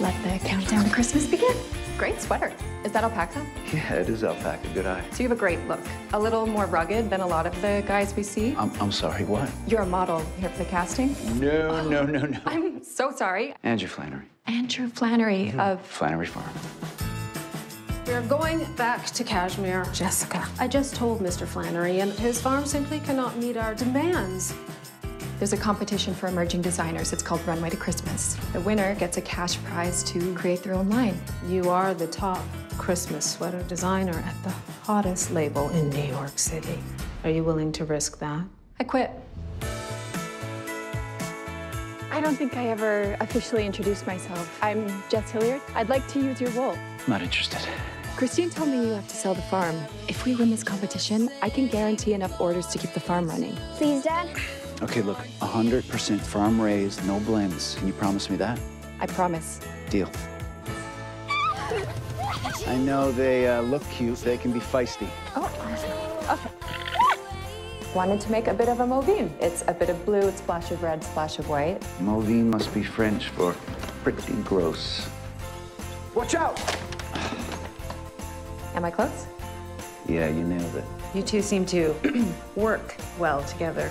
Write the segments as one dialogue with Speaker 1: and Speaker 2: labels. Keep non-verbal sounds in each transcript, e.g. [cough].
Speaker 1: Let the countdown to Christmas begin. Great sweater. Is that alpaca?
Speaker 2: Yeah, it is alpaca. Good eye.
Speaker 1: So you have a great look. A little more rugged than a lot of the guys we see.
Speaker 2: I'm, I'm sorry, what?
Speaker 1: You're a model here for the casting.
Speaker 2: No, no, no, no.
Speaker 1: I'm so sorry.
Speaker 2: Andrew Flannery.
Speaker 1: Andrew Flannery mm-hmm. of
Speaker 2: Flannery Farm.
Speaker 3: We're going back to cashmere, Jessica. I just told Mr. Flannery, and his farm simply cannot meet our demands.
Speaker 1: There's a competition for emerging designers. It's called Runway to Christmas. The winner gets a cash prize to create their own line.
Speaker 3: You are the top Christmas sweater designer at the hottest label in New York City. Are you willing to risk that?
Speaker 1: I quit.
Speaker 4: I don't think I ever officially introduced myself. I'm Jess Hilliard. I'd like to use your wool.
Speaker 2: Not interested.
Speaker 4: Christine told me you have to sell the farm. If we win this competition, I can guarantee enough orders to keep the farm running.
Speaker 5: Please, Dad?
Speaker 2: Okay, look, 100% farm raised, no blends. Can you promise me that?
Speaker 4: I promise.
Speaker 2: Deal. I know they uh, look cute. They can be feisty.
Speaker 1: Oh, okay. Wanted to make a bit of a Movine. It's a bit of blue, it's splash of red, splash of white.
Speaker 2: Movine must be French for pretty gross. Watch out!
Speaker 1: Am I close?
Speaker 2: Yeah, you nailed it.
Speaker 3: You two seem to [clears throat] work well together.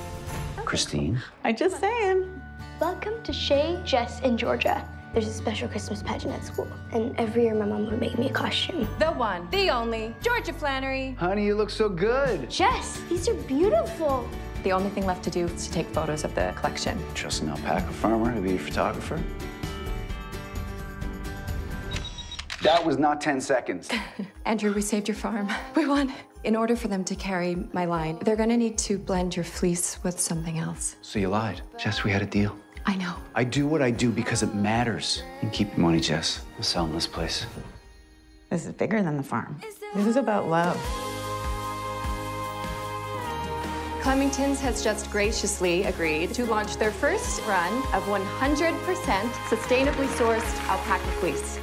Speaker 2: Christine?
Speaker 3: I just saying.
Speaker 5: Welcome to Shay, Jess, and Georgia. There's a special Christmas pageant at school, and every year my mom would make me a costume.
Speaker 1: The one, the only, Georgia Flannery.
Speaker 2: Honey, you look so good.
Speaker 5: Jess, these are beautiful.
Speaker 1: The only thing left to do is to take photos of the collection.
Speaker 2: Trust an alpaca farmer to be a photographer? That was not 10 seconds. [laughs]
Speaker 1: Andrew, we saved your farm. We won. In order for them to carry my line, they're gonna need to blend your fleece with something else.
Speaker 2: So you lied. Jess, we had a deal.
Speaker 1: I know.
Speaker 2: I do what I do because it matters. And keep your money, Jess. I'm selling this place.
Speaker 6: This is bigger than the farm. This is about love.
Speaker 1: Clemington's has just graciously agreed to launch their first run of 100% sustainably sourced alpaca fleece.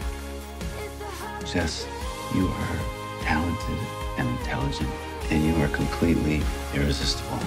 Speaker 2: Jess, you are talented and intelligent, and you are completely irresistible.